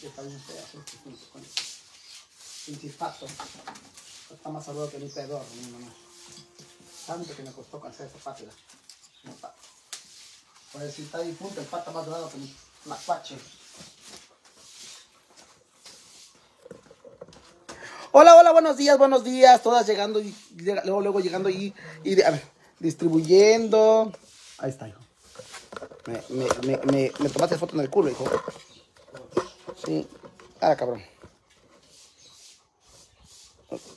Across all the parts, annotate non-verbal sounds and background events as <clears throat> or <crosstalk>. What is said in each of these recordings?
que está bien fea, junto con Principato. Está más saludo que mi pedor, mi mamá. Tanto que me costó cansar esa pátila. No pato. Pues si está difunto, el pato más dorado que mi macuache. Hola, hola, buenos días, buenos días. Todas llegando y luego, luego llegando y, y a ver, distribuyendo. Ahí está, hijo. Me, me, me, me, me tomaste foto en el culo, hijo. Sí. Ahora, cabrón.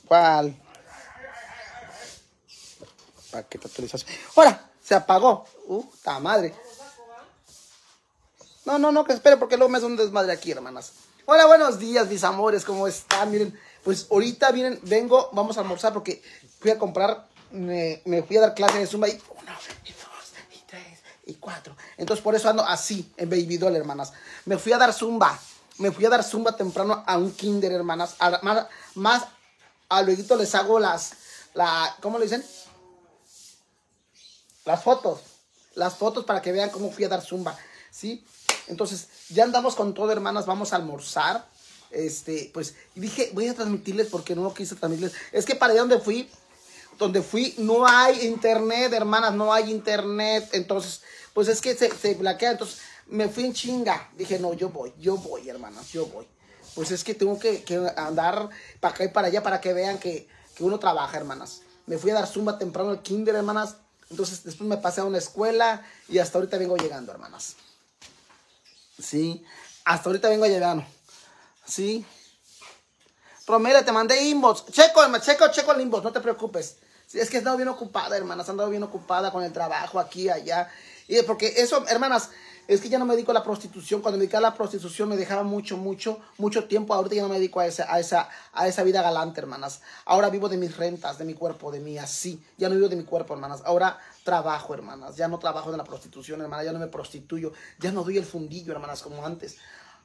¿Cuál? Paquete actualización. ¡Ahora! Se apagó. ¡Uh, ta madre! No, no, no, que espere porque luego me hace un desmadre aquí, hermanas. Hola, buenos días, mis amores, ¿cómo están? Miren, pues ahorita miren, vengo, vamos a almorzar porque fui a comprar, me, me fui a dar clase de zumba y uno, y dos, y tres, y cuatro. Entonces por eso ando así, en Baby Doll, hermanas. Me fui a dar zumba, me fui a dar zumba temprano a un kinder, hermanas. Más, más a les hago las, la, ¿cómo le dicen? Las fotos. Las fotos para que vean cómo fui a dar zumba. ¿Sí? Entonces, ya andamos con todo, hermanas. Vamos a almorzar. Este, pues, dije, voy a transmitirles porque no lo quise transmitirles. Es que para allá donde fui, donde fui, no hay internet, hermanas, no hay internet. Entonces, pues es que se, se blaquea. Entonces, me fui en chinga. Dije, no, yo voy, yo voy, hermanas, yo voy. Pues es que tengo que, andar para acá y para allá para que vean que, que uno trabaja, hermanas. Me fui a dar zumba temprano al kinder, hermanas. Entonces, después me pasé a una escuela y hasta ahorita vengo llegando, hermanas. Sí, hasta ahorita vengo llegando. Sí. Pero mira, te mandé inbox. Checo, checo, checo el inbox, no te preocupes. Es que he estado bien ocupada, hermanas. He andado bien ocupada con el trabajo aquí, allá. Y porque eso, hermanas, es que ya no me dedico a la prostitución. Cuando me dedicaba a la prostitución me dejaba mucho, mucho, mucho tiempo. Ahorita ya no me dedico a esa, a esa, a esa vida galante, hermanas. Ahora vivo de mis rentas, de mi cuerpo, de mí, así. Ya no vivo de mi cuerpo, hermanas. Ahora trabajo, hermanas. Ya no trabajo en la prostitución, hermanas. Ya no me prostituyo. Ya no doy el fundillo, hermanas, como antes.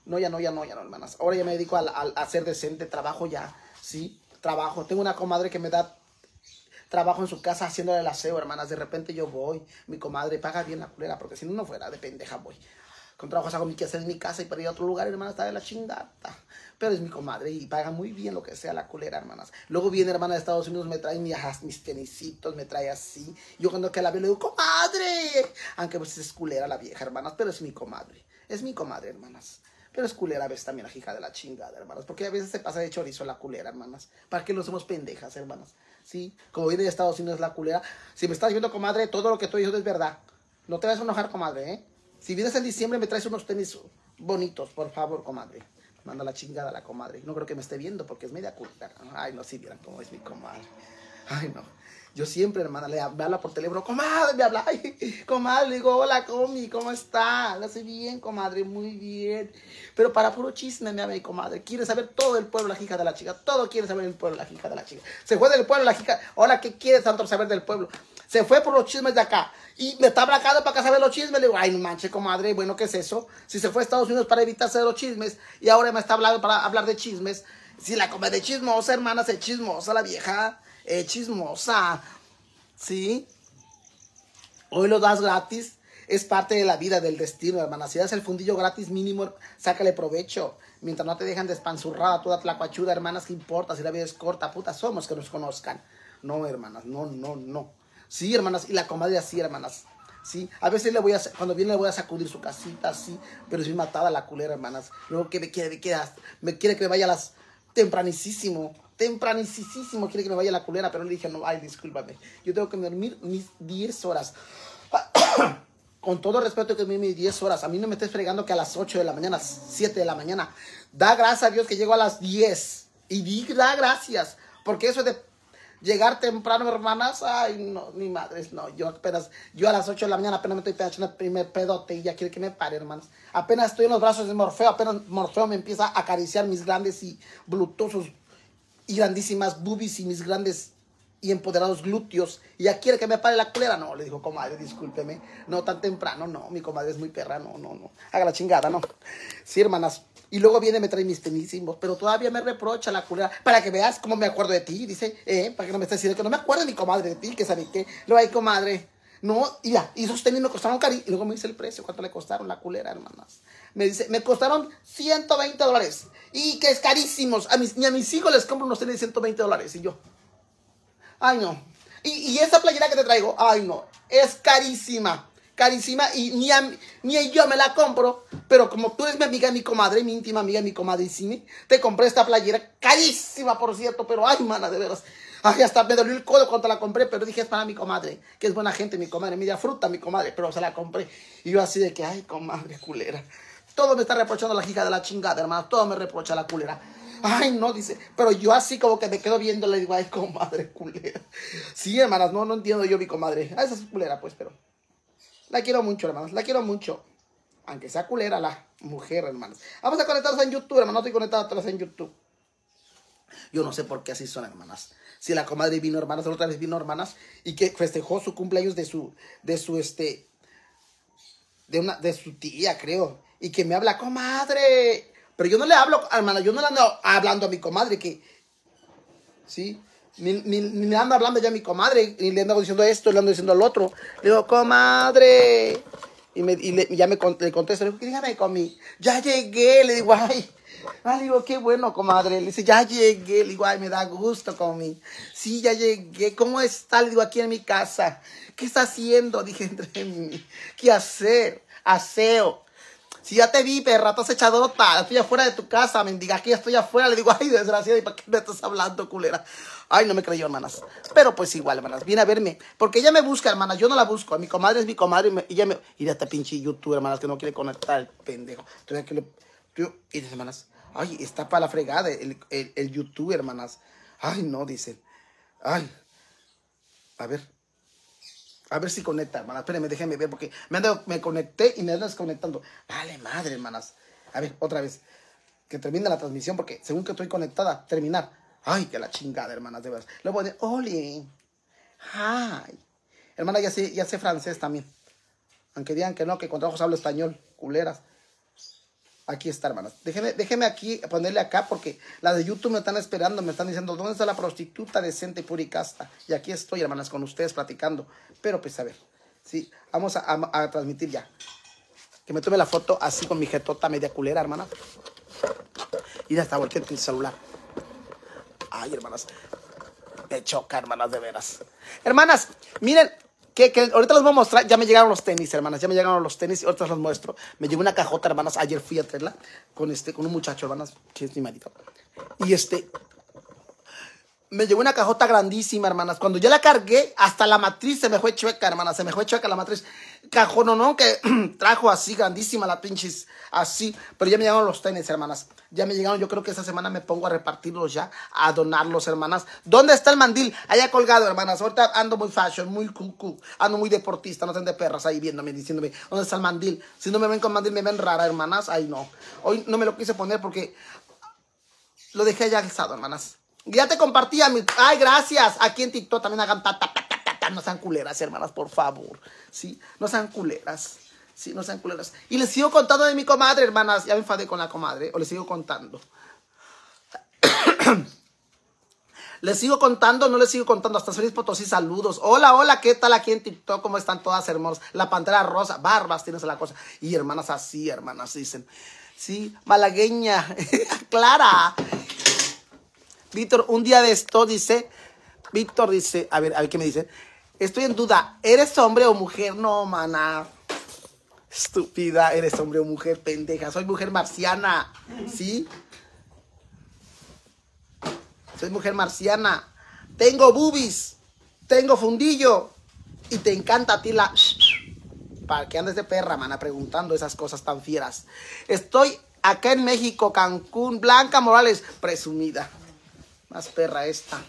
No, ya no, ya no, ya no, hermanas. Ahora ya me dedico a, a- a ser decente, trabajo ya, ¿sí? Trabajo. Tengo una comadre que me da trabajo en su casa haciéndole el aseo, hermanas. De repente yo voy, mi comadre paga bien la culera, porque si no, no fuera de pendeja voy. Con trabajos hago mi quehacer en mi casa y para ir a otro lugar, hermanas, está de la chingada. Pero es mi comadre y paga muy bien lo que sea la culera, hermanas. Luego viene hermana de Estados Unidos, me trae mis, mis tenisitos, me trae así. Yo cuando que la veo le digo, comadre. Aunque pues es culera la vieja, hermanas, pero es mi comadre. Es mi comadre, hermanas. Pero es culera a veces también la hija de la chingada, hermanas. Porque a veces se pasa de chorizo la culera, hermanas. ¿Para qué no somos pendejas, hermanas? Sí, como viene de Estados Unidos la culera. Si me estás viendo, comadre, todo lo que estoy diciendo es verdad. No te vas a enojar, comadre, ¿eh? Si vienes en diciembre, me traes unos tenis bonitos, por favor, comadre. Manda la chingada a la comadre. No creo que me esté viendo porque es media culta. Ay, no, si vieran cómo es mi comadre. Ay, no. Yo siempre, hermana, le habla por teléfono, comadre, me habla, comadre, le digo, hola, comi, ¿cómo está? Lo hace bien, comadre, muy bien. Pero para puro chisme me habla mi comadre, quiere saber todo el pueblo, la hija de la chica, todo quiere saber el pueblo, la hija de la chica. Se fue del pueblo, la chica, hola, ¿qué quiere tanto saber del pueblo? Se fue por los chismes de acá y me está abracado para acá saber los chismes. Le digo, ay, manche, comadre, bueno, ¿qué es eso? Si se fue a Estados Unidos para evitarse de los chismes y ahora me está hablando para hablar de chismes. Si la comadre chismosa, hermana, es chismosa la vieja, es chismosa. ¿Sí? Hoy lo das gratis. Es parte de la vida, del destino, hermana. Si das el fundillo gratis mínimo, sácale provecho. Mientras no te dejan despanzurrada toda tlacuachuda, hermanas, ¿qué importa? Si la vida es corta, puta, somos que nos conozcan. No, hermanas, no, no, no. Sí, hermanas, y la comadre así, hermanas. Sí, a veces le voy a, cuando viene le voy a sacudir su casita, así, pero es bien matada la culera, hermanas. Luego que me quiere, me quiere, me quiere que me vaya a las tempranicísimo, tempranicísimo quiere que me vaya a la culera, pero le dije, no, ay, discúlpame, yo tengo que dormir mis 10 horas. <coughs> Con todo respeto que dormir mis 10 horas, a mí no me estés fregando que a las 8 de la mañana, 7 de la mañana, da gracias a Dios que llego a las 10 y di, da gracias, porque eso de llegar temprano, hermanas, ay, no, ni madres, no, yo apenas, yo a las 8 de la mañana apenas me estoy pegando el primer pedote y ya quiere que me pare, hermanas. Apenas estoy en los brazos de Morfeo, apenas Morfeo me empieza a acariciar mis grandes y blutosos y grandísimas boobies y mis grandes y empoderados glúteos. Y ya quiere que me pare la culera. No, le dijo, comadre, discúlpeme. No tan temprano, no, mi comadre es muy perra, no, no, no. Haga la chingada, no. Sí, hermanas. Y luego viene, me trae mis tenísimos, pero todavía me reprocha la culera. Para que veas cómo me acuerdo de ti, dice, eh, para que no me estés diciendo que no me acuerdo mi comadre de ti, que sabe qué. Luego hay comadre. No, y ya, y esos tenis me costaron cari. Y luego me dice el precio, cuánto le costaron la culera, hermanas. Me dice, me costaron 120 dólares. Y que es carísimos. A mis, ni a mis hijos les compro unos tenis de 120 dólares. Y yo, ay no. Y, y esa playera que te traigo, ay no, es carísima. Carísima y ni, a, ni yo me la compro. Pero como tú eres mi amiga, mi comadre, mi íntima amiga, mi comadre Cine, te compré esta playera carísima, por cierto. Pero ay, mana, de veras. Ay, hasta me dolió el codo cuando la compré, pero dije, es para mi comadre, que es buena gente, mi comadre, media fruta, mi comadre, pero se la compré. Y yo así de que, ay, comadre, culera. Todo me está reprochando la hija de la chingada, hermano, todo me reprocha la culera. Ay, no, dice, pero yo así como que me quedo viendo, le digo, ay, comadre, culera. Sí, hermanas, no, no entiendo yo mi comadre. Ah, esa es culera, pues, pero la quiero mucho, hermanos, la quiero mucho. Aunque sea culera la mujer, hermanos. Vamos a conectarnos en YouTube, hermanos, estoy conectado a todas en YouTube. Yo no sé por qué así son, hermanas si la comadre vino hermanas, otra vez vino hermanas, y que festejó su cumpleaños de su, de su, este, de una, de su tía, creo, y que me habla, comadre, pero yo no le hablo, hermana, yo no le ando hablando a mi comadre, que, ¿sí? Ni, ni, ni le ando hablando ya a mi comadre, ni le ando diciendo esto, le ando diciendo lo otro. Le digo, comadre. Y, me, y, le, ya me le contesto, le digo, dígame, comí. Ya llegué, le digo, ay, le digo, qué bueno, comadre. Le dice, ya llegué. Le digo, ay, me da gusto, comi. Sí, ya llegué. ¿Cómo está? Le digo, aquí en mi casa. ¿Qué está haciendo? Dije, entre mí. ¿Qué hacer? Aseo. Si ya te vi, perra, estás echadota. Estoy afuera de tu casa, mendiga. Aquí estoy afuera. Le digo, ay, desgraciada, ¿y para qué me estás hablando, culera? Ay, no me creyó, hermanas. Pero pues igual, hermanas, viene a verme. Porque ella me busca, hermanas. Yo no la busco. Mi comadre es mi comadre. Y, ella me. Y esta pinche YouTube, hermanas, que no quiere conectar el pendejo. Entonces, que le. Y dice, hermanas, Ay, está para la fregada el, el, YouTube, hermanas. Ay, no, dicen. Ay. A ver. A ver si conecta, hermanas. Espérenme, déjenme ver porque me, ando, me conecté y me ando desconectando. Vale, madre, hermanas. A ver, otra vez. Que termine la transmisión porque según que estoy conectada, terminar. Ay, que la chingada, hermanas, de verdad. Luego de, Oli. Hi. Hermana, ya sé, ya sé francés también. Aunque digan que no, que con trabajos hablo español. Culeras. Aquí está, hermanas. Déjeme, déjeme aquí ponerle acá porque la de YouTube me están esperando, me están diciendo, ¿dónde está la prostituta decente, pura y casta? Y aquí estoy, hermanas, con ustedes platicando. Pero pues a ver, sí, vamos a, transmitir ya. Que me tome la foto así con mi jetota media culera, hermana. Y ya está, volteé el celular. Ay, hermanas. Me choca, hermanas, de veras. Hermanas, miren, que, ahorita los voy a mostrar, ya me llegaron los tenis, hermanas, ya me llegaron los tenis ahorita los muestro. Me llegó una cajota, hermanas, ayer fui a traerla con este, con un muchacho, hermanas, que es mi marido. Y este, me llegó una cajota grandísima, hermanas. Cuando yo la cargué, hasta la matriz se me fue chueca, hermanas. Se me fue chueca la matriz. Cajón, no, no, que <clears throat> trajo así, grandísima la pinches, así. Pero ya me llegaron los tenis, hermanas. Ya me llegaron, yo creo que esta semana me pongo a repartirlos ya, a donarlos, hermanas. ¿Dónde está el mandil? Allá colgado, hermanas. Ahorita ando muy fashion, muy cucu, ando muy deportista, no sean de perras ahí viéndome, diciéndome, ¿dónde está el mandil? Si no me ven con mandil, me ven rara, hermanas. Ay, no. Hoy no me lo quise poner porque lo dejé ya alzado, hermanas. Ya te compartía mi... Ay, gracias. Aquí en TikTok también hagan ta, ta, ta, ta, ta, No sean culeras, hermanas, por favor. Sí, no sean culeras. Sí, no sean culeras. Y les sigo contando de mi comadre, hermanas. Ya me enfadé con la comadre. O les sigo contando. <coughs> les sigo contando, no les sigo contando. Hasta Feliz Potosí, saludos. Hola, hola, ¿qué tal aquí en TikTok? ¿Cómo están todas hermosas? La pantera rosa, barbas, tienes la cosa. Y hermanas así, hermanas, dicen. Sí, malagueña, <laughs> Clara. Víctor, un día de esto dice, Víctor dice, a ver, a ver qué me dice. Estoy en duda, ¿eres hombre o mujer? No, mana. Estúpida, eres hombre o mujer, pendeja. Soy mujer marciana, ¿sí? Soy mujer marciana. Tengo boobies, tengo fundillo y te encanta a ti la... Para que andes de perra, mana, preguntando esas cosas tan fieras. Estoy acá en México, Cancún, Blanca Morales, presumida. Más perra esta.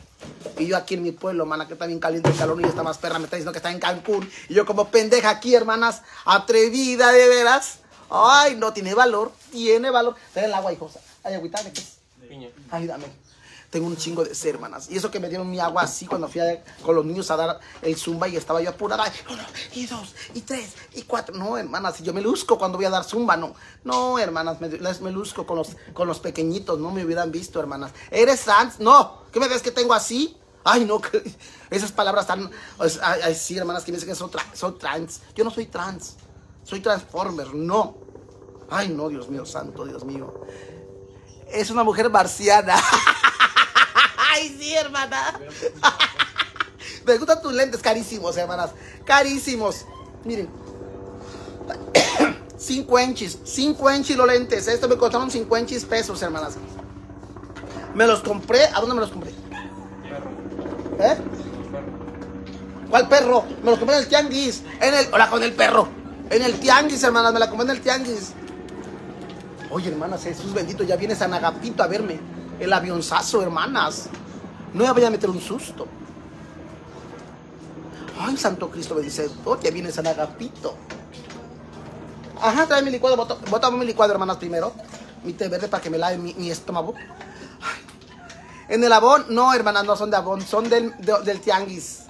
Y yo aquí en mi pueblo, mana, que está bien caliente el calor y esta más perra me está diciendo que está en Cancún. Y yo como pendeja aquí, hermanas, atrevida de veras. Ay, no, tiene valor, tiene valor. Ten el agua, hijos. Ay, agüita, ¿de qué es? Piña. Ay, dame tengo un chingo de ser, hermanas. Y eso que me dieron mi agua así cuando fui con los niños a dar el zumba y estaba yo apurada. Uno, y dos, y tres, y cuatro. No, hermanas, yo me luzco cuando voy a dar zumba, no. No, hermanas, me, me luzco con los, con los pequeñitos, no me hubieran visto, hermanas. ¿Eres sans? No. ¿Qué me ves que tengo así? Ay, no, <laughs> esas palabras tan... pues, Ay, ay, sí, hermanas, que me dicen que tra- soy trans. Yo no soy trans. Soy transformer, no. Ay, no, Dios mío, santo, Dios mío. Es una mujer marciana. <laughs> Ay, sí, hermana. <laughs> Me gustan tus lentes, carísimos, hermanas. Carísimos. Miren. <coughs> 5 enchis. 5 enchis los lentes. Esto me costaron 5 enchis pesos, hermanas. Me los compré. ¿A dónde me los compré? ¿Eh? ¿Cuál perro? Me los compré en el tianguis. En el. Hola, con el perro. En el tianguis, hermanas. Me la compré en el tianguis. Oye, hermanas, Jesús bendito, ya viene San Agapito a verme. El avionzazo, hermanas. No me vaya a meter un susto. Ay, Santo Cristo me dice, oh, ya viene San Agapito. Ajá, trae mi licuado, bota, mi licuado, hermanas, primero. Mi té verde para que me lave mi, mi estómago. Ay. En el abón, no, hermanas, no son de abón, son del, de- del tianguis.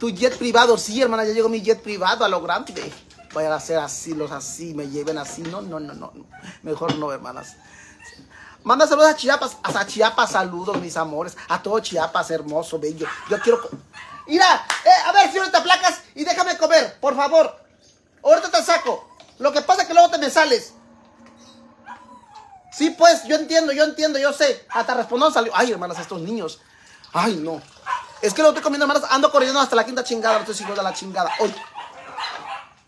Tu jet privado, sí, hermana, ya llegó mi jet privado a lo grande. Vayan a hacer así, los así, me lleven así. No, no, no. no. Mejor no, hermanas. Manda saludos a Chiapas. Hasta Chiapas, saludos, mis amores. A todo Chiapas, hermoso, bello. Yo quiero. Mira, eh, a ver, si ahorita placas y déjame comer, por favor. Ahorita te saco. Lo que pasa es que luego te me sales. Sí, pues, yo entiendo, yo entiendo, yo sé. Hasta respondón salió. Ay, hermanas, estos niños. Ay, no. Es que lo estoy comiendo, hermanas. Ando corriendo hasta la quinta chingada. Estos hijos de la chingada. Ay.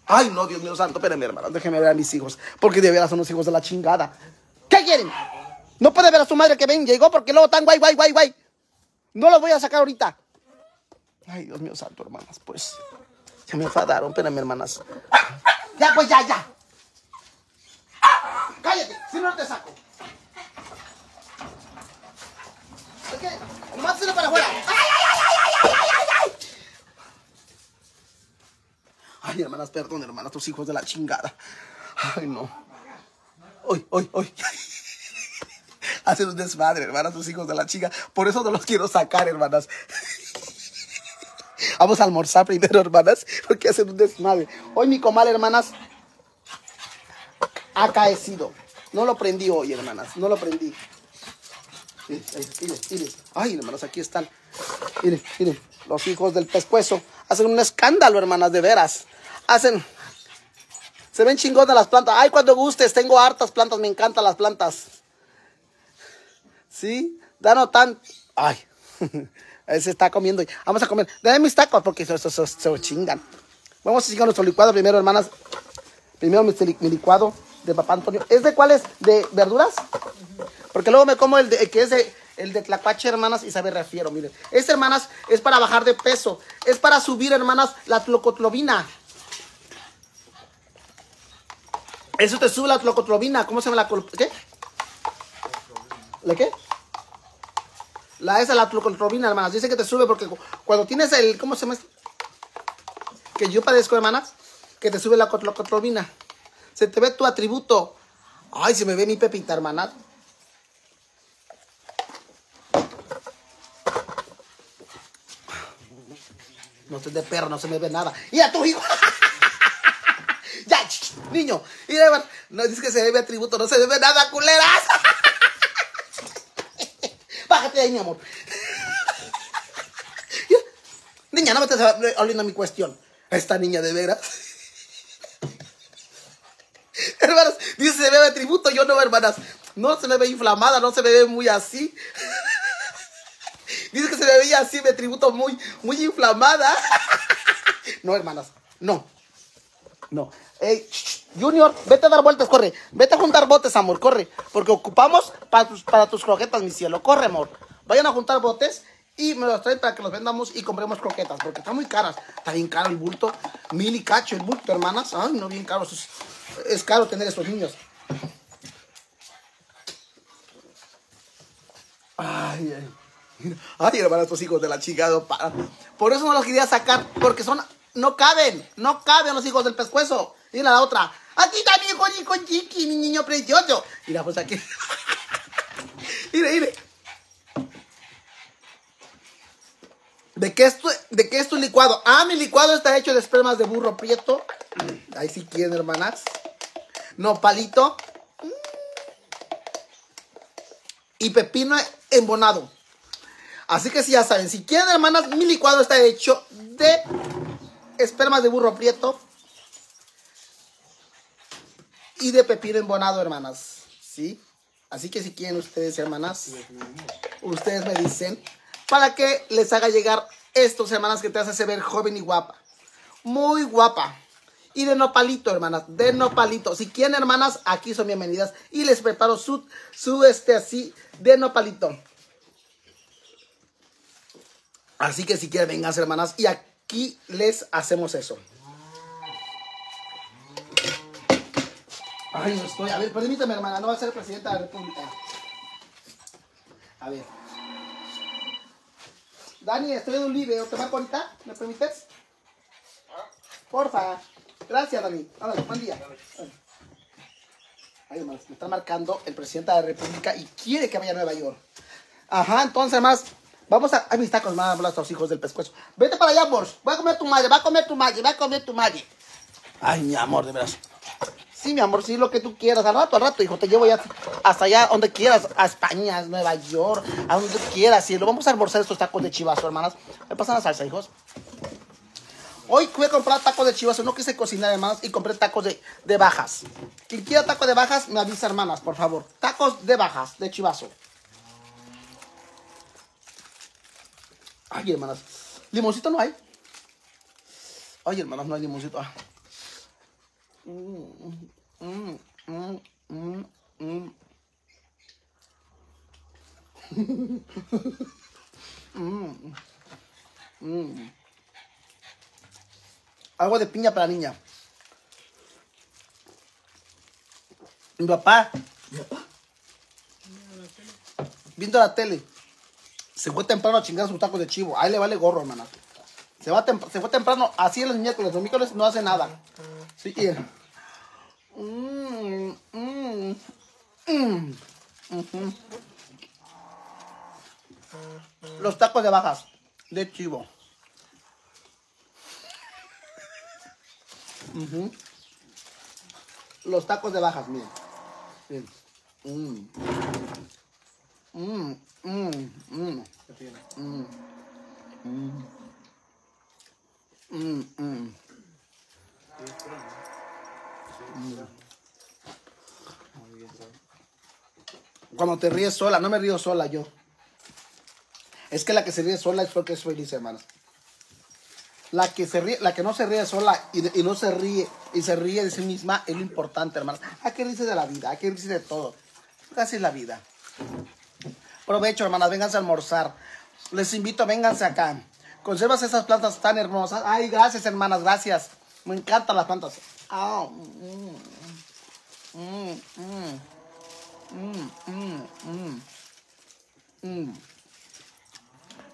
Ay, no, Dios mío santo. Espérenme, hermanas. Déjenme ver a mis hijos. Porque de veras son los hijos de la chingada. ¿Qué quieren? No puede ver a su madre que ven, llegó porque luego están guay, guay, guay, guay. No los voy a sacar ahorita. Ay, Dios mío santo, hermanas, pues. Se me enfadaron, espérenme, hermanas. Ya, pues, ya, ya. Cállate, si no te saco. Es que, nomás para afuera. ¡Ay, ay, ay, ay, ay, ay, ay, ay! Ay, hermanas, perdón, hermanas, tus hijos de la chingada. Ay, no. Uy, uy, uy. Hacen un desmadre, hermanas, tus hijos de la chinga. Por eso no los quiero sacar, hermanas. <laughs> Vamos a almorzar primero, hermanas, porque hacen un desmadre. Hoy mi comal, hermanas, ha caecido. No lo prendí hoy, hermanas, no lo prendí. Miren, miren, miren. Ay, hermanas, aquí están. Miren, miren, los hijos del pescuezo hacen un escándalo, hermanas, de veras. Hacen... Se ven chingonas las plantas. Ay, cuando gustes, tengo hartas plantas, me encantan las plantas. ¿Sí? Danos tan... Ay, <laughs> se está comiendo. Vamos a comer. Dame mis tacos porque se, chingan. Vamos a chingar nuestro licuado primero, hermanas. Primero mi, licuado de papá Antonio. ¿Es de cuáles? ¿De verduras? Porque luego me como el, de, que es de, el de tlacuache, hermanas, y sabe refiero, miren. Este, hermanas, es para bajar de peso. Es para subir, hermanas, la tlocotlobina. Eso te sube la tlocotlobina. ¿Cómo se llama la... ¿Qué? ¿La qué? La esa, la tlocotlobina, hermanas. Dice que te sube porque cu- cuando tienes el... ¿Cómo se llama? Que yo padezco, hermanas. Que te sube la tlocotlobina. Se te ve tu atributo. Ay, se me ve mi pepita, hermanas. No estoy de perro, no se me ve nada. ¡Y a tu hijo! <laughs> ya, niño. Mira, no dice que se mi atributo, no se ve nada, culeras. <laughs> Bájate ahí, mi amor. <laughs> niña, no me estés oliendo mi cuestión. Esta niña de veras. <laughs> Hermanas, dice se me tributo, yo no, hermanas. No se me ve inflamada, no se me ve muy así. <laughs> Dice que se me veía así, me tributo muy, muy inflamada. No, hermanas, no. No. Ey, Junior, vete a dar vueltas, corre. Vete a juntar botes, amor, corre. Porque ocupamos para tus, croquetas, mi cielo. Corre, amor. Vayan a juntar botes y me los traen para que los vendamos y compremos croquetas. Porque están muy caras. Está bien caro el bulto. Mil y cacho el bulto, hermanas. Ay, no, bien caro. Es, caro tener estos niños. Ay, ay. Ay, hermano, estos hijos de la chingada. para. Por eso no los quería sacar. Porque son. No caben. No caben los hijos del pescuezo. Mira la otra. Aquí está mi hijo chiqui, mi niño precioso. Mira, pues aquí. mire, mire. ¿De qué, es tu, ¿De qué es tu licuado? Ah, mi licuado está hecho de espermas de burro prieto. Ahí sí quieren, hermanas. Nopalito. Y pepino embonado. Así que si ya saben, si quieren, hermanas, mi licuado está hecho de espermas de burro prieto y de pepino embonado, hermanas. ¿Sí? Así que si quieren ustedes, hermanas, ustedes me dicen para que les haga llegar estos, hermanas, que te hace ver joven y guapa. Muy guapa. Y de nopalito, hermanas, de nopalito. Si quieren, hermanas, aquí son bienvenidas. Y les preparo su, su este así, de nopalito. Así que si quieren, vengan, hermanas. Y aquí les hacemos eso. Ay, no estoy. A ver, permítame, hermana. No va a ser presidenta de la República. A ver. Dani, estoy en un video. ¿Te va ahorita? ¿Me permites? Porfa. Gracias, Dani. Órale, buen día. Ay, hermanas, me está marcando el presidente de la República y quiere que vaya a Nueva York. Ajá, entonces, más. Vamos a. Ay, mis tacos, más a los hijos del pescuezo. Vete para allá, Bosch. Va a comer tu madre, va a comer tu madre, va a comer tu madre. Ay, mi amor, de veras. Sí, mi amor, sí, lo que tú quieras. Al rato, al rato, hijo, te llevo ya hasta allá, donde quieras. A España, a Nueva York, a donde quieras. Y lo vamos a almorzar estos tacos de chivazo, hermanas. ¿Me pasan la salsa, hijos? Hoy fui a comprar tacos de chivazo. No quise cocinar, hermanas, y compré tacos de, de bajas. Quien quiera tacos de bajas, me avisa, hermanas, por favor. Tacos de bajas, de chivazo. Ay, hermanas. Limoncito no hay. Ay, hermanas, no hay limoncito. Ah. <laughs> Agua de piña para la niña. Mi papá, viendo la tele, se fue temprano a chingar sus tacos de chivo. Ahí le vale gorro, hermana. Se, va se fue temprano, así en los miércoles. Los miércoles no hace nada. Sí, y- Mm, mm, mm, ujú. Los tacos de bajas de chivo. Ujú. Los tacos de bajas, miren. Miren. Mm. Mm, mm, mm. Mm. Cuando te ríes sola, no me río sola yo. Es que la que se ríe sola es porque es feliz, hermanos. La que, se ríe, la que no se ríe sola y, no se ríe y se ríe de sí misma es lo importante, hermanos. Hay que de la vida, hay que de todo. Así es la vida. Provecho, hermanas, vénganse a almorzar. Les invito, vénganse acá. Conservas esas plantas tan hermosas. Ay, gracias, hermanas, gracias. Me encantan las plantas. Ah, mm, mm, mm, mm, mm, mm, mm.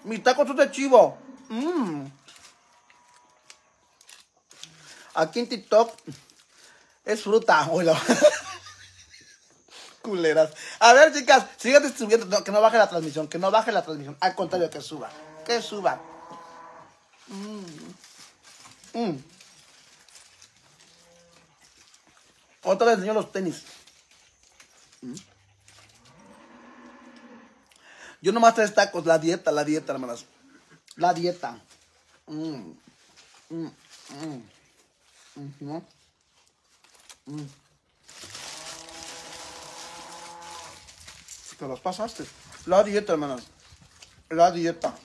Mis tacos son de chivo. Mm. Aquí en TikTok es fruta. Hola. <laughs> Culeras. A ver, chicas, subiendo. No, que no baje la transmisión, que no baje la transmisión. Al contrario, que suba. Que suba. Mm. Mm. Otra vez enseño los tenis. Mm. Yo nomás tres tacos, la dieta, la dieta, hermanas. La dieta. Mm. Mm, mm. Mm. Te los pasaste. La dieta, hermanas. La dieta.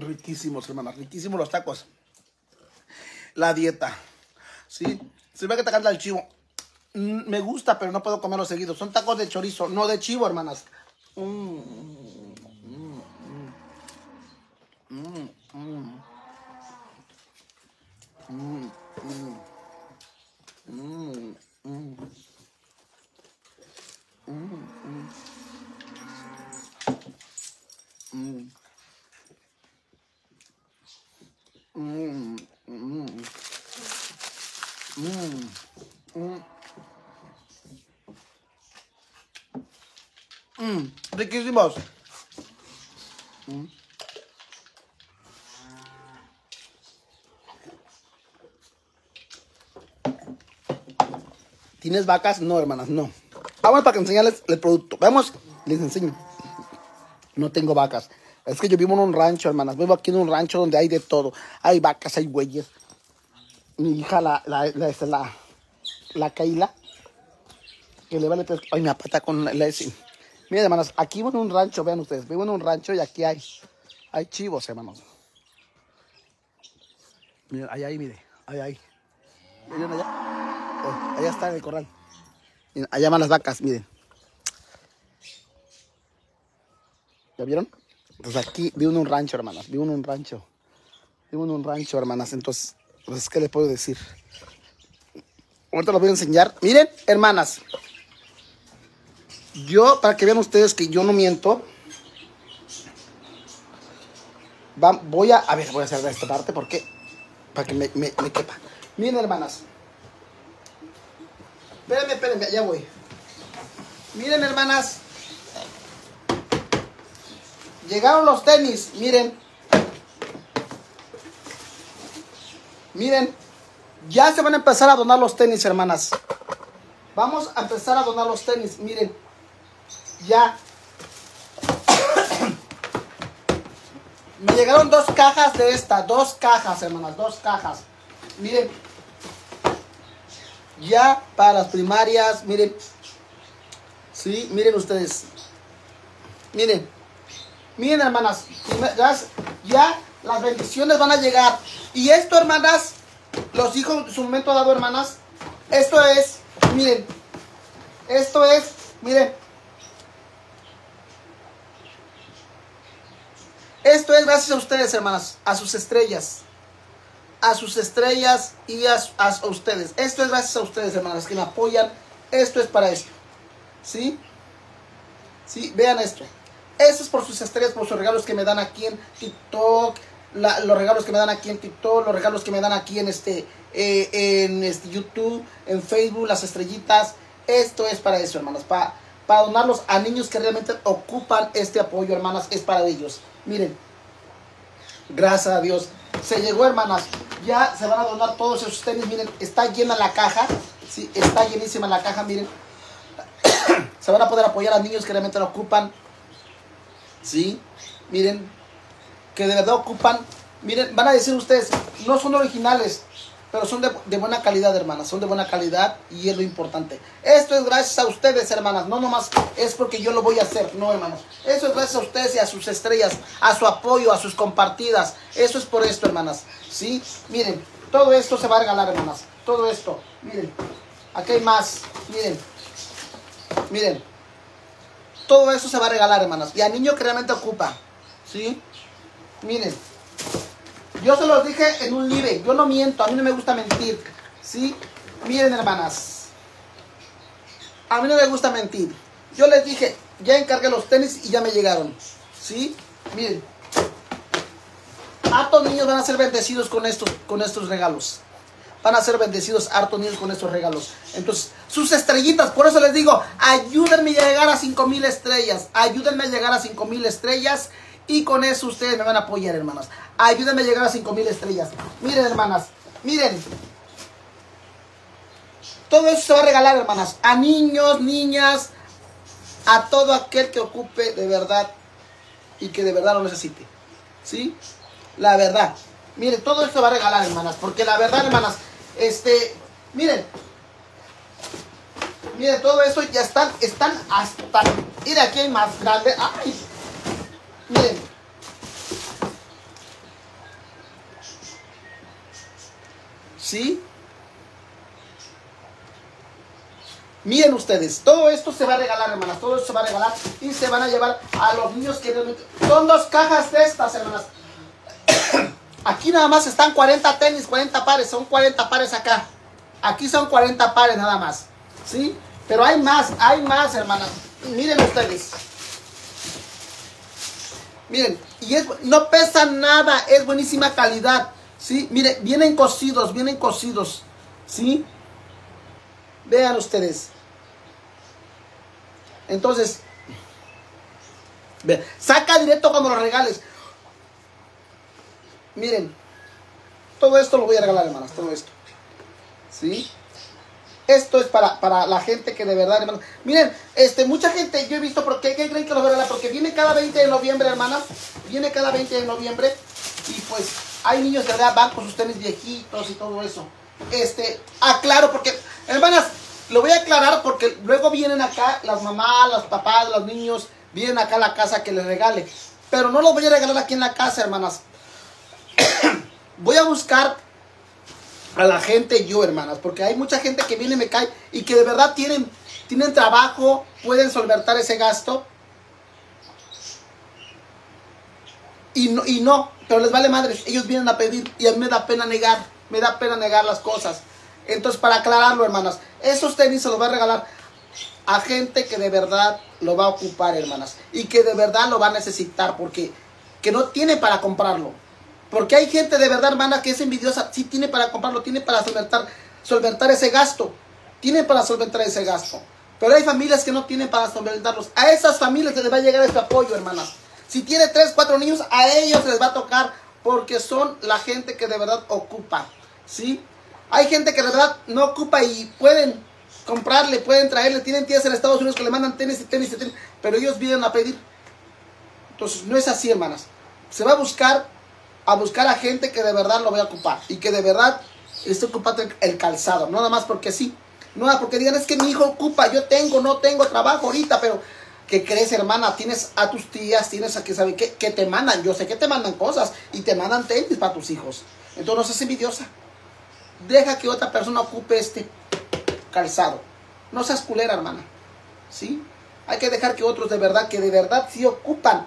Riquísimos, hermanas. Riquísimos los tacos. La dieta. ¿Sí? Se ve que te canta el chivo. Mm, Me gusta, pero no puedo comerlos seguidos. Son tacos de chorizo, no de chivo, hermanas. Mm, mm, mm, mm. Mm, mm. Mm, mm. Mm, mm. Mm. Mm, mm. Mm, mm. Mm, ¿Tienes vacas? No, hermanas, no. Vamos para que enseñarles el producto. Vamos, les enseño. No tengo vacas. Es que yo vivo en un rancho, hermanas. Vivo aquí en un rancho donde hay de todo. Hay vacas, hay bueyes. Mi hija, la, la, la, la, la Kaila, que le vale tres- Ay, me apata con la, ese. Miren, hermanas, aquí vivo en un rancho, vean ustedes. Vivo en un rancho y aquí hay, hay chivos, hermanos. Miren, allá ahí, mire. Allá ahí. ¿Miren allá? Oh, allá está en el corral. Allá van las vacas, miren. ¿Ya vieron? Entonces aquí vivo en un rancho, hermanas. Vivo en un rancho. Vivo en un rancho, hermanas. Entonces, pues, ¿qué les puedo decir? Ahorita los voy a enseñar. Miren, hermanas. Yo, para que vean ustedes que yo no miento. va- voy a... A ver, voy a hacer esta parte porque... Para que me, me, me quepa. Miren, hermanas. Espérenme, espérenme, ya voy. Miren, hermanas. Llegaron los tenis, miren. Miren. Ya se van a empezar a donar los tenis, hermanas. Vamos a empezar a donar los tenis, miren. Ya. Me llegaron dos cajas de esta, dos cajas, hermanas, dos cajas. Miren. Ya para las primarias, miren. Sí, miren ustedes. Miren. Miren, hermanas. ya las bendiciones van a llegar. Y esto, hermanas, los hijos en su momento dado, hermanas. Esto es, miren. Esto es, miren. Esto es gracias a ustedes, hermanas, a sus estrellas. A sus estrellas y a, a- ustedes. Esto es gracias a ustedes, hermanas, que me apoyan. Esto es para esto. ¿Sí? ¿Sí? Vean esto. Esto es por sus estrellas, por sus regalos que me dan aquí en TikTok. los regalos que me dan aquí en TikTok, los regalos que me dan aquí en este, eh, en este YouTube, en Facebook, las estrellitas. Esto es para eso, hermanas. Para, para donarlos a niños que realmente ocupan este apoyo, hermanas. Es para ellos. Miren. Gracias a Dios. Se llegó, hermanas. Ya se van a donar todos esos tenis. Miren, está llena la caja. Sí, está llenísima la caja, miren. <coughs> se van a poder apoyar a niños que realmente lo ocupan. Sí, miren. Que de verdad ocupan. Miren, van a decir ustedes, no son originales. Pero son de, buena calidad, hermanas. Son de buena calidad y es lo importante. Esto es gracias a ustedes, hermanas. No nomás es porque yo lo voy a hacer. No, hermanos. Eso es gracias a ustedes y a sus estrellas. A su apoyo, a sus compartidas. Eso es por esto, hermanas. ¿Sí? Miren, todo esto se va a regalar, hermanas. Todo esto. Miren. Aquí hay más. Miren. Miren. Todo eso se va a regalar, hermanas. Y a niño que realmente ocupa. ¿Sí? Miren. Yo se los dije en un live. Yo no miento. A mí no me gusta mentir. ¿Sí? Miren, hermanas. A mí no me gusta mentir. Yo les dije, ya encargué los tenis y ya me llegaron. ¿Sí? Miren. Hartos niños van a ser bendecidos con estos, con estos regalos. Van a ser bendecidos hartos niños con estos regalos. Entonces, sus estrellitas, por eso les digo, ayúdenme a llegar a 5000 estrellas. Ayúdenme a llegar a 5000 estrellas. Y con eso ustedes me van a apoyar, hermanas. Ayúdenme a llegar a 5000 estrellas. Miren, hermanas. Miren. Todo eso se va a regalar, hermanas. A niños, niñas. A todo aquel que ocupe de verdad. Y que de verdad lo necesite. ¿Sí? La verdad. Miren, todo esto va a regalar, hermanas. Porque la verdad, hermanas, este, miren. Miren, todo eso ya están, están hasta. Mira, aquí hay más grande. Ay. Miren. ¿Sí? Miren ustedes, todo esto se va a regalar, hermanas. Todo esto se va a regalar y se van a llevar a los niños que. Son dos cajas de estas, hermanas. <coughs> Aquí nada más están 40 tenis, 40 pares, son 40 pares acá. Aquí son 40 pares nada más. ¿Sí? Pero hay más, hay más, hermanas. Miren ustedes. Miren, y es, no pesa nada, es buenísima calidad. ¿Sí? Miren, vienen cocidos, vienen cocidos. ¿Sí? Vean ustedes. Entonces, ve, saca directo cuando lo regales. Miren, todo esto lo voy a regalar, hermanas, todo esto. ¿Sí? Esto es para, para la gente que de verdad, hermanos. Miren, este, mucha gente, yo he visto, porque ¿qué creen que lo verá? Porque viene cada 20 de noviembre, hermanas. Viene cada 20 de noviembre. Y pues hay niños de verdad, van con sus tenis viejitos y todo eso. Este, aclaro, porque, hermanas, lo voy a aclarar porque luego vienen acá las mamás, los papás, los niños, vienen acá a la casa que les regale. Pero no lo voy a regalar aquí en la casa, hermanas. <coughs> voy a buscar a la gente yo, hermanas, porque hay mucha gente que viene y me cae y que de verdad tienen, tienen trabajo, pueden solventar ese gasto. Y no, y no, pero les vale madre, ellos vienen a pedir y a mí me da pena negar, me da pena negar las cosas. Entonces, para aclararlo, hermanas, esos tenis se los va a regalar a gente que de verdad lo va a ocupar, hermanas, y que de verdad lo va a necesitar, porque que no tiene para comprarlo. Porque hay gente de verdad, hermana, que es envidiosa. Sí tiene para comprarlo, tiene para solventar, solventar ese gasto. Tiene para solventar ese gasto. Pero hay familias que no tienen para solventarlos. A esas familias se les va a llegar este apoyo, hermanas. Si tiene tres, cuatro niños, a ellos les va a tocar porque son la gente que de verdad ocupa. ¿Sí? Hay gente que de verdad no ocupa y pueden comprarle, pueden traerle. Tienen tías en Estados Unidos que le mandan tenis y tenis y tenis. Pero ellos vienen a pedir. Entonces, no es así, hermanas. Se va a buscar a buscar a gente que de verdad lo voy a ocupar y que de verdad esté ocupando el, calzado, no nada más porque sí, no porque digan es que mi hijo ocupa, yo tengo, no tengo trabajo ahorita, pero que crees hermana, tienes a tus tías, tienes a que saben que, te mandan, yo sé que te mandan cosas y te mandan tenis para tus hijos, entonces no seas envidiosa, deja que otra persona ocupe este calzado, no seas culera hermana, ¿sí? Hay que dejar que otros de verdad, que de verdad sí ocupan,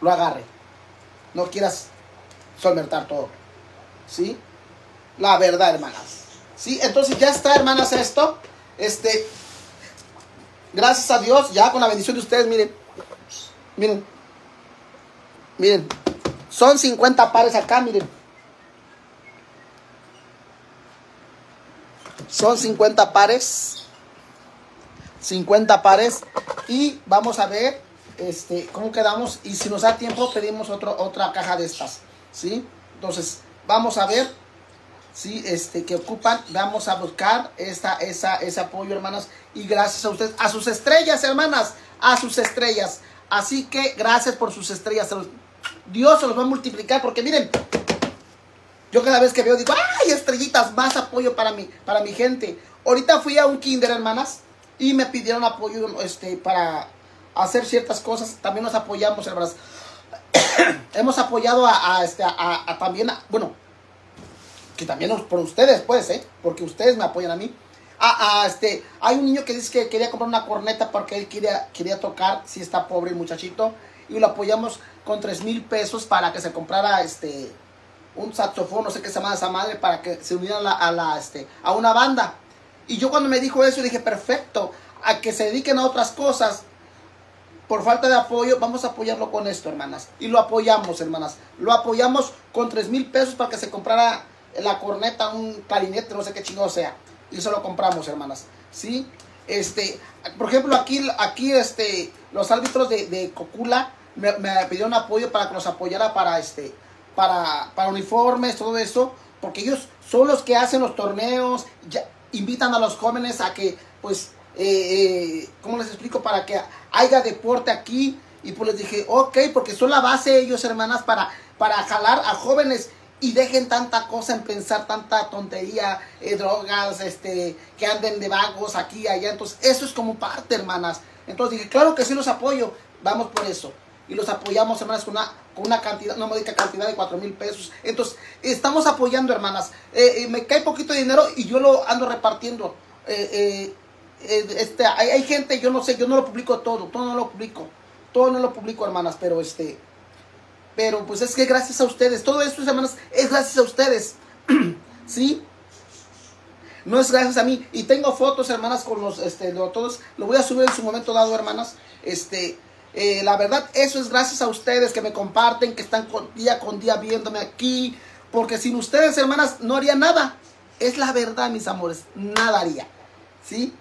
lo agarren no quieras solventar todo. ¿Sí? La verdad, hermanas. ¿Sí? Entonces ya está, hermanas, esto. Este, gracias a Dios, ya con la bendición de ustedes, miren. Miren. Miren. Son 50 pares acá, miren. Son 50 pares. 50 pares. Y vamos a ver este, cómo quedamos y si nos da tiempo pedimos otro, otra caja de estas, ¿sí? Entonces, vamos a ver si este, que ocupan, vamos a buscar esta, esa, ese apoyo, hermanas, y gracias a ustedes, a sus estrellas, hermanas, a sus estrellas. Así que gracias por sus estrellas. Dios se los va a multiplicar porque miren, yo cada vez que veo digo, ¡ay, estrellitas! Más apoyo para mí, para mi gente. Ahorita fui a un kinder, hermanas, y me pidieron apoyo este, para hacer ciertas cosas. También nos apoyamos, hermanas. <coughs> Hemos apoyado a, este, a, también, bueno, que también por ustedes, pues, ¿eh? Porque ustedes me apoyan a mí. A, este, hay un niño que dice que quería comprar una corneta porque él quería, quería tocar, si está pobre el muchachito, y lo apoyamos con tres mil pesos para que se comprara este un saxofón, no sé qué se llama esa madre, para que se uniera a la, este, a una banda. Y yo cuando me dijo eso dije, perfecto, a que se dediquen a otras cosas, por falta de apoyo, vamos a apoyarlo con esto, hermanas. Y lo apoyamos, hermanas. Lo apoyamos con 3 mil pesos para que se comprara la corneta, un clarinete, no sé qué chingado sea. Y eso lo compramos, hermanas. ¿Sí? Este, por ejemplo, aquí, aquí este, los árbitros de, Cocula me, pidieron apoyo para que los apoyara para, este, para, para uniformes, todo eso. Porque ellos son los que hacen los torneos, ya, invitan a los jóvenes a que, pues, eh, eh, ¿cómo les explico? Para que haya deporte aquí. Y pues les dije, ok, porque son la base ellos, hermanas, para, para jalar a jóvenes y dejen tanta cosa en pensar, tanta tontería, eh, drogas, este, que anden de vagos aquí y allá. Entonces, eso es como parte, hermanas. Entonces dije, claro que sí los apoyo, vamos por eso. Y los apoyamos, hermanas, con una, con una cantidad, una módica cantidad de cuatro mil pesos. Entonces, estamos apoyando, hermanas. Eh, me cae poquito de dinero y yo lo ando repartiendo. Eh, eh, este, hay, gente, yo no sé, yo no lo publico todo, todo no lo publico, todo no lo publico, hermanas, pero este, pero pues es que gracias a ustedes, todo esto, hermanas, es gracias a ustedes, <clears throat> ¿sí? No es gracias a mí. Y tengo fotos, hermanas, con los, este, todos, lo voy a subir en su momento dado, hermanas, este, eh, la verdad, eso es gracias a ustedes que me comparten, que están día con día viéndome aquí, porque sin ustedes, hermanas, no haría nada. Es la verdad, mis amores, nada haría, ¿sí?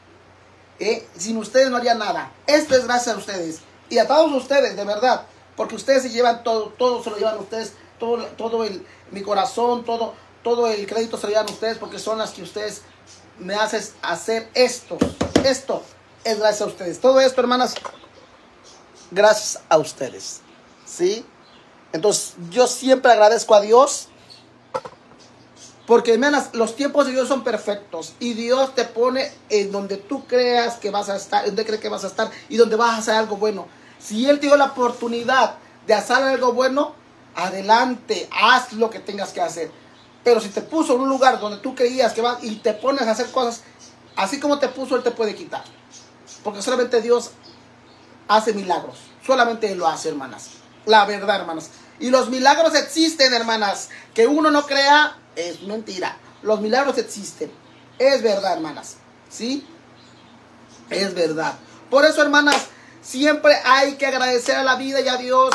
¿eh? sin ustedes no haría nada. Esto es gracias a ustedes. Y a todos ustedes, de verdad. Porque ustedes se llevan todo, todo se lo llevan ustedes, todo, todo el, mi corazón, todo, todo el crédito se lo llevan ustedes porque son las que ustedes me hacen hacer esto. Esto es gracias a ustedes. Todo esto, hermanas, gracias a ustedes. ¿Sí? Entonces, yo siempre agradezco a Dios. Porque, hermanas, los tiempos de Dios son perfectos. Y Dios te pone en donde tú creas que vas a estar, donde crees que vas a estar y donde vas a hacer algo bueno. Si Él te dio la oportunidad de hacer algo bueno, adelante, haz lo que tengas que hacer. Pero si te puso en un lugar donde tú creías que vas y te pones a hacer cosas, así como te puso, Él te puede quitar. Porque solamente Dios hace milagros. Solamente Él lo hace, hermanas. La verdad, hermanas. Y los milagros existen, hermanas. Que uno no crea es mentira. Los milagros existen. Es verdad, hermanas. ¿Sí? Es verdad. Por eso, hermanas, siempre hay que agradecer a la vida y a Dios.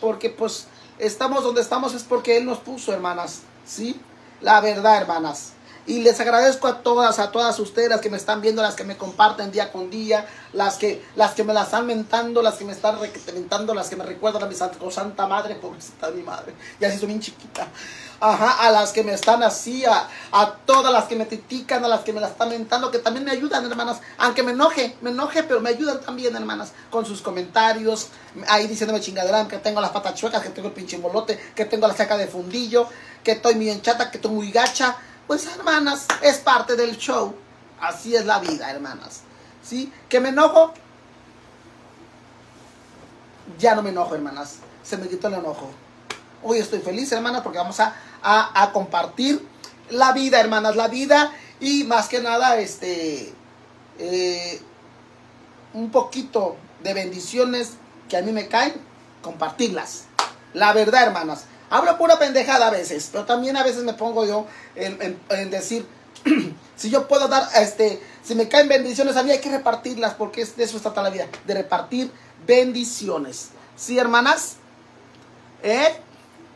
Porque pues estamos donde estamos es porque Él nos puso, hermanas. ¿Sí? La verdad, hermanas. Y les agradezco a todas, a todas ustedes, las que me están viendo, las que me comparten día con día, las que, las que me las están mentando, las que me están mentando, las que me recuerdan a mi santa, madre, pobrecita mi madre, ya si soy bien chiquita. Ajá, a las que me están así, a, a, todas las que me critican, a las que me las están mentando, que también me ayudan, hermanas, aunque me enoje, me enoje, pero me ayudan también, hermanas, con sus comentarios, ahí diciéndome chingadera, que tengo las patas chuecas, que tengo el pinche molote, que tengo la saca de fundillo, que estoy bien chata, que estoy muy gacha, pues hermanas, es parte del show. Así es la vida, hermanas. ¿Sí? ¿Que me enojo? Ya no me enojo, hermanas. Se me quitó el enojo. Hoy estoy feliz, hermanas, porque vamos a, a, compartir la vida, hermanas, la vida. Y más que nada, este, eh, un poquito de bendiciones que a mí me caen, compartirlas. La verdad, hermanas. Hablo pura pendejada a veces, pero también a veces me pongo yo en, decir, <clears throat> si yo puedo dar, este, si me caen bendiciones a mí hay que repartirlas, porque es, de eso está toda la vida, de repartir bendiciones. ¿Sí, hermanas? ¿Eh?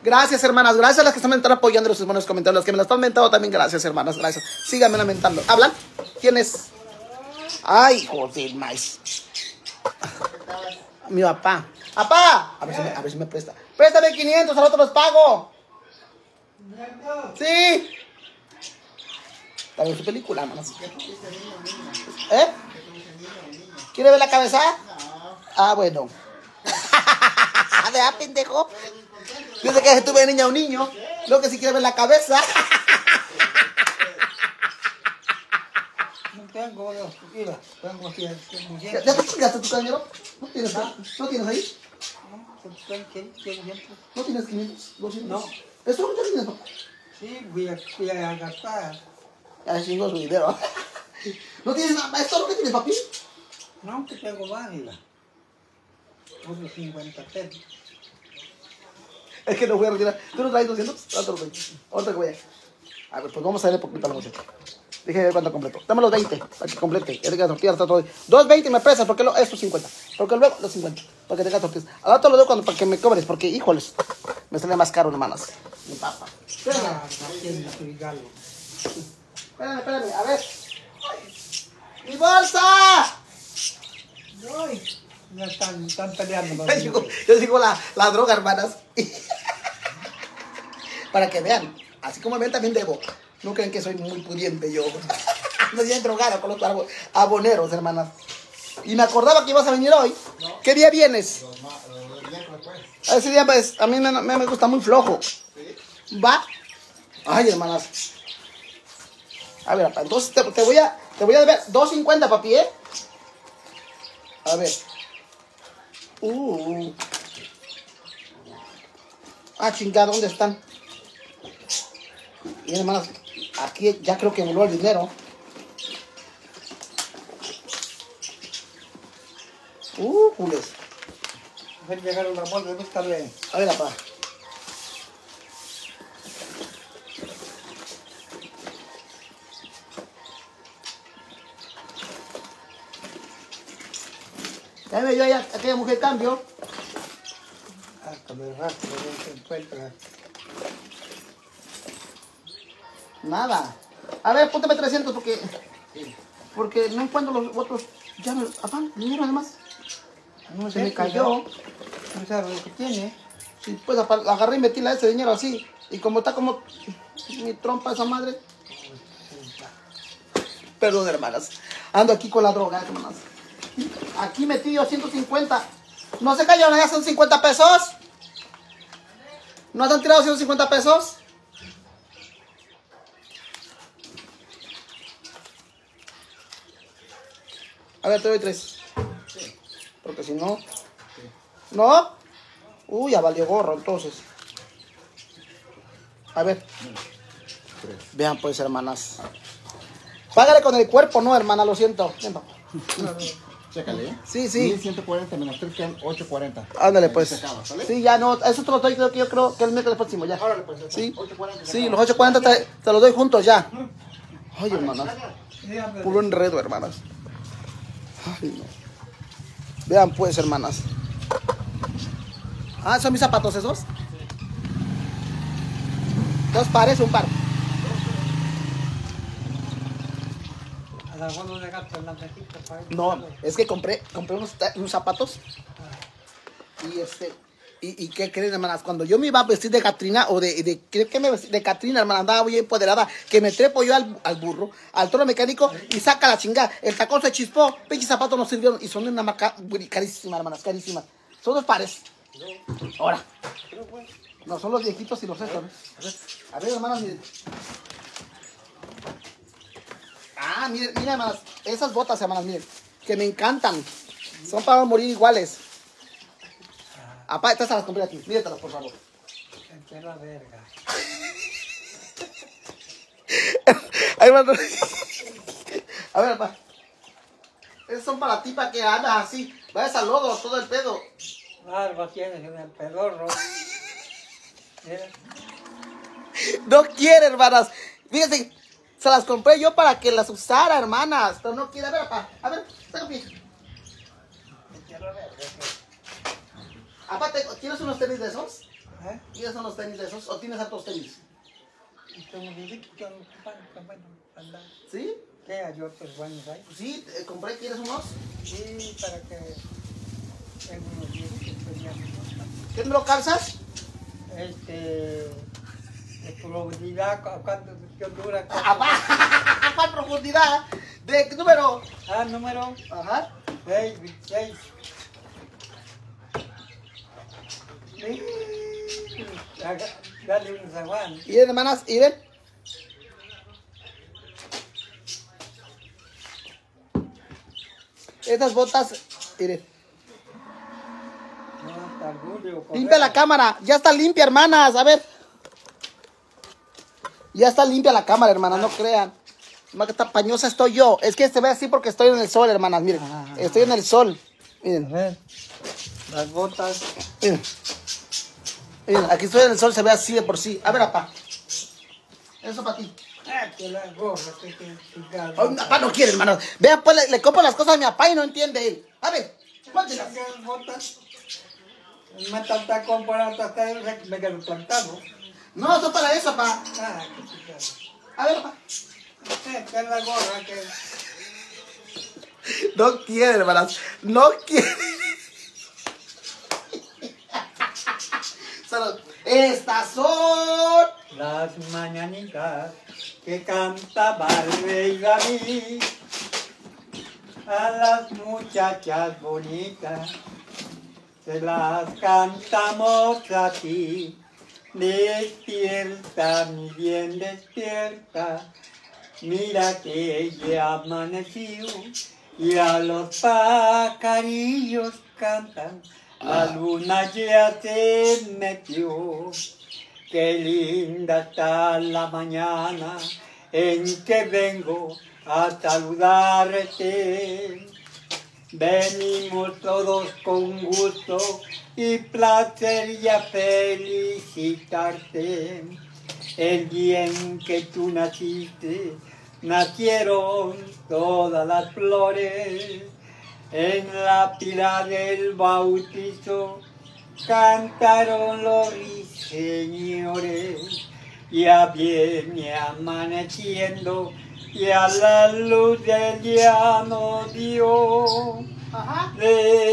Gracias, hermanas. Gracias a las que están apoyando los buenos comentarios. Los que me lo están mentando también, gracias, hermanas. Gracias. Síganme lamentando. ¿Hablan? ¿Quién es? Ay, hijo del maíz. Mi papá. ¡Papá! A ver, si me, a ver si me presta. Préstame 500, al otro los pago. Sí. También su película. ¿Eh? ¿Quiere ver la cabeza? Ah, bueno. <laughs> Vea, pendejo. Dice que ves niña o niño. Lo que si quiere ver la cabeza. No tengo, yo, tranquila. Tengo aquí, tengo ¿Ya, ya te chingaste tu cañero? ¿No tienes, ¿No tienes ahí? ¿No tienes 500? 200? No. ¿Esto no tienes? no? Sí, voy a, voy a gastar. Ya chingó su dinero. <laughs> ¿No tienes nada? ¿Esto que tienes, papi? No, que tengo mira. Otros 50 pesos. Es que no voy a retirar. ¿Tú no traes 200? Ahorita los 20. Ahorita que voy a. A ver, pues vamos a ver poquito la música. Dije ver cuánto completo. Dame los 20 para que complete. Ya te quedas tortillas, todo. 2.20 me prestas, porque lo, estos 50. Porque luego los 50. Para que te quedas tortillas. Al rato lo doy cuando, para que me cobres, porque híjoles, me sale más caro, hermanas. Mi papá. Espérame, espérame. A ver. ¡Mi bolsa! Ay, ya están, están peleando. Yo digo, yo digo la, la droga, hermanas. <laughs> Para que vean, así como ven, también debo. No creen que soy muy pudiente yo. No bien drogado con los aboneros, hermanas. Y me acordaba que ibas a venir hoy. ¿Qué día vienes? Ese día, pues, a mí me, me, me gusta muy flojo. ¿Va? Ay, hermanas. A ver, papá, entonces te, te voy a, te voy a deber 2.50, papi, ¿eh? A ver. Uh. Ah, chingada, ¿dónde están? Y hermanas, aquí ya creo que voló el dinero. Uh, cules. Ven llegar una bolsa, búscale. A ver, papá. Dame yo allá, aquella mujer cambio. Hasta me rastro, no se encuentra. Nada. A ver, póntame 300 porque... Porque no encuentro los otros... Ya me... Papá, dinero además. Se me cayó. No sabe lo que tiene. Sí, pues agarré y metí la ese dinero así. Y como está como... mi trompa esa madre. Perdón, hermanas. Ando aquí con la droga, hermanas. Aquí metí yo 150. ¿No se cayeron allá 150 pesos? ¿No te han tirado 150 pesos? A ver, te doy tres. Porque si no... ¿No? Uy, ya valió gorro entonces. A ver. Vean pues, hermanas. Págale con el cuerpo, no, hermana, lo siento. Ven, papá. <laughs> Chécale, ¿eh? Sí, sí. 1140 menos 3 quedan 840. Ándale pues. Sí, ya no, eso te lo doy, creo que yo creo que el miércoles próximo ya. Órale, pues. Sí, 840. se sí, los 8.40 te, te los doy juntos ya. Ay, hermanas. Sí. Puro enredo, hermanas. Ay, no. Vean pues, hermanas. Ah, ¿son mis zapatos esos? ¿Dos pares un par? No es que compré, compré unos zapatos. Y este. Y, qué creen, hermanas, cuando yo me iba a vestir de Catrina o de, de ¿qué, qué me vestí? De Catrina, hermana, andaba muy empoderada, que me trepo yo al, al burro, al toro mecánico y saca la chingada. El tacón se chispó, pinches zapatos no sirvieron y son de una marca carísima, hermanas, carísimas. Son dos pares. Ahora. No, son los viejitos y los estos. a ver, hermanas, miren. Ah, miren, miren, hermanas, esas botas, hermanas, miren, que me encantan. Son para morir iguales. Apá, estas las compré aquí. Míratelas, por favor. Entre la verga. <laughs> Va. A ver, papá. Esas son para ti, para que andas así. Vayas al lodo, todo el pedo. Algo tienes en el pedorro. No quiere, hermanas. Fíjense, se las compré yo para que las usara, hermanas. Pero no quiere. A ver, papá. A ver, saca pie. Aparte, ¿tienes unos tenis de esos? ¿Eh? ¿Tienes unos tenis de esos? ¿O tienes otros tenis? ¿Sí? ¿Qué hay otros buenos ahí? Pues sí, eh, compré. ¿Quieres unos? Sí, para que tengo unos que. ¿Qué me lo calzas? Este, de probabilidad, ¿cu- ¿cuánto qué dura? <laughs> ¿A <laughs> cuál profundidad? ¿De qué número? Ah, número Ajá. 6, 6. Dale un zaguán. Y ven, hermanas, ven. Estas botas, miren. Limpia la cámara. Ya está limpia, hermanas. A ver. Ya está limpia la cámara, hermanas. No crean. Más que está pañosa estoy yo. Es que se ve así porque estoy en el sol, hermanas. Miren. Estoy en el sol. A Miren. ver, las botas. Miren. Miren, aquí estoy en el sol. Se ve así de por sí. A ver, papá. Eso para ti. Ah. Ay, mi papá no quiere, hermanos. Vean, pues le, le compro las cosas a mi papá y no entiende él. A ver, cuéntelas. Las botas. Me tanta comprar hasta el me quedo plantado. No, son para eso, papá. Ah. A ver, papá. Eh, que la gorra que. No quiere, hermanas. No quiere. Solo, Estas son. Las mañanitas que cantaba el rey David a las muchachas bonitas se las cantamos a ti. Despierta, mi bien, despierta. Mira que ya amaneció y a los pajarillos cantan. La luna ya se metió. Qué linda está la mañana en que vengo a saludarte. Venimos todos con gusto y placer y a felicitarte. El día en que tú naciste, nacieron todas las flores. En la pila del bautizo cantaron los ruiseñores. Ya viene amaneciendo y a la luz del día nos dio. Ajá. Levántense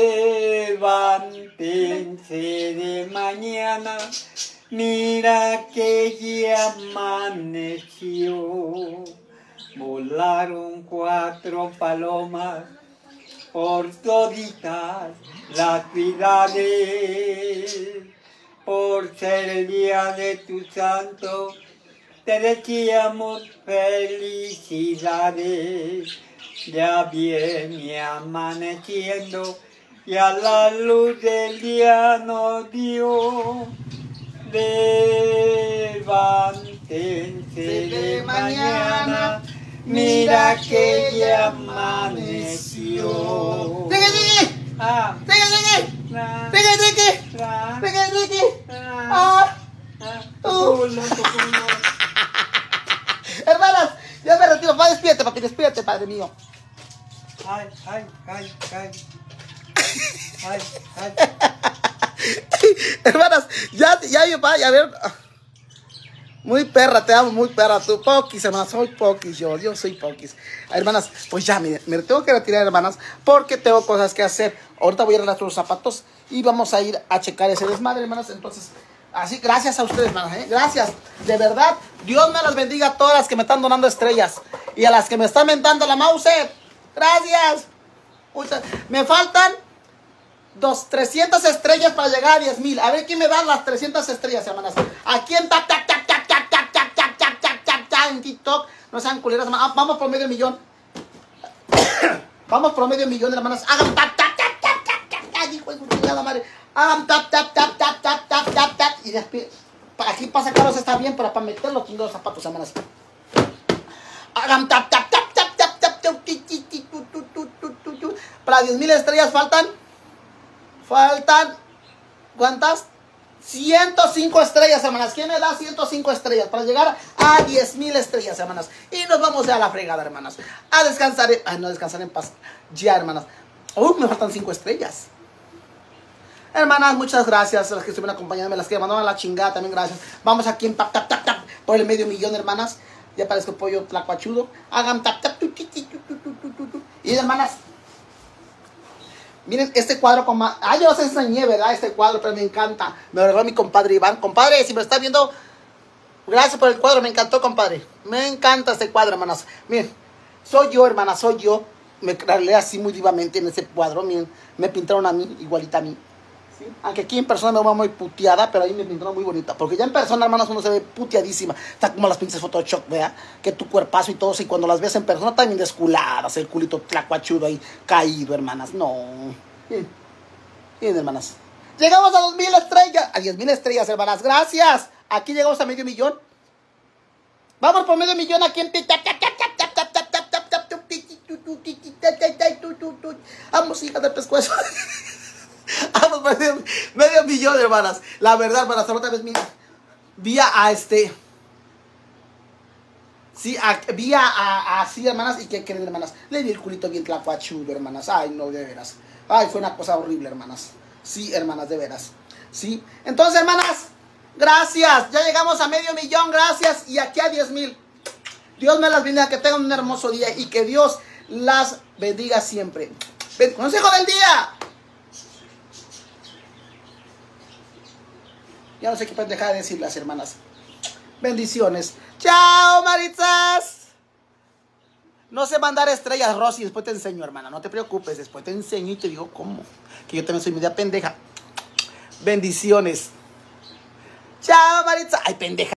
de mañana Mira que ya amaneció. Volaron cuatro palomas por toditas las ciudades. Por ser el día de tu santo, te decíamos felicidades. Ya viene amaneciendo y a la luz del día nos dio. Levántense de mañana, mira que ya amaneció. ¡Ricky, Ricky! Ah, ¡Ricky, Ricky! tra, ¡Ricky, Ricky! tra, ¡Ricky, Ricky! tra, ¡Ah! Uh. <laughs> Hermanas, ya me retiro. Padre, despídete, papi, despídete, Padre mío. Ay, ay, ay, ay. <laughs> Ay, ay. Hermanas, ya, ya, ya, vaya, a ver. Muy perra, te amo, muy perra. Tú, Pokis, hermanas, soy Pokis, yo, yo soy Pokis. Hermanas, pues ya, miren, me tengo que retirar, hermanas, porque tengo cosas que hacer. Ahorita voy a arreglar los zapatos y vamos a ir a checar ese desmadre, hermanas. Entonces, así, gracias a ustedes, hermanas, ¿eh? Gracias. De verdad, Dios me las bendiga a todas las que me están donando estrellas y a las que me están mentando la mouse. Gracias. Muchas- Me faltan dos, 300 estrellas para llegar a 10 mil. A ver quién me da las 300 estrellas, hermanas. Aquí en tac, tac, tac, tac, tac, tac, tac, tac, tac, tac, tac, tac, TikTok. No sean culeras, hermanas. Ah, Vamos por medio millón. Vamos por medio millón, hermanas. Hagan tap, tap, hijo de madre. Hagan tap, tap, tap, tap, tap, tap, tap, tap. Y después, aquí para sacarlos está bien, pero para meter los zapatos, hermanas. Hagan. Para 10 mil estrellas faltan. Faltan. ¿Cuántas? 105 estrellas, hermanas. ¿Quién me da 105 estrellas? Para llegar a 10 mil estrellas, hermanas. Y nos vamos ya a la fregada, hermanas. A descansar. en- Ay, no, descansar en paz. Ya, hermanas. Uy, me faltan 5 estrellas. Hermanas, muchas gracias a las que estuvieron acompañándome, las que mandaron a la chingada, también gracias. Vamos aquí en tap, tap, tap, tap, por el medio millón, hermanas. Ya parezco pollo tlacuachudo. Hagan tap, tap, tu, tu, tu. Y hermanas, miren este cuadro con más... Ah, yo os enseñé, ¿verdad? Este cuadro, pero me encanta. Me lo regaló mi compadre Iván. Compadre, si me está viendo, gracias por el cuadro, me encantó, compadre. Me encanta este cuadro, hermanas. Miren, soy yo, hermanas, soy yo. Me creé así muy vivamente en ese cuadro. Miren, me pintaron a mí, igualita a mí. Aunque aquí en persona me veo muy puteada, pero ahí me pintaron muy bonita. Porque ya en persona, hermanas, uno se ve puteadísima. Está como las pinches Photoshop, ¿verdad? Que tu cuerpazo y todo. Y cuando las ves en persona, también desculadas. El culito tlacuachudo ahí caído, hermanas. No. Bien. Bien, hermanas. Llegamos a 2000 estrellas. A 10 mil estrellas, hermanas. Gracias. Aquí llegamos a medio millón. Vamos por medio millón aquí en Vamos, hija de pescuezo. <laughs> Medio, medio millón, hermanas. La verdad, hermanas, otra vez mira. Vía a este. Sí, vía a, a, sí, hermanas. ¿Y qué creen, hermanas? Le di el culito bien tlacuachudo, hermanas. Ay, no, de veras. Ay, fue una cosa horrible, hermanas. Sí, hermanas, de veras. Sí. Entonces, hermanas, gracias. Ya llegamos a medio millón, gracias. Y aquí a 10 mil. Dios me las bendiga, que tengan un hermoso día y que Dios las bendiga siempre. Consejo del día. Ya no sé qué pendeja de decir las hermanas. Bendiciones. Chao, Maritzas. No sé mandar estrellas, Rosy. Después te enseño, hermana. No te preocupes. Después te enseño y te digo cómo. Que yo también soy media pendeja. Bendiciones. Chao, Maritza. Ay, pendeja.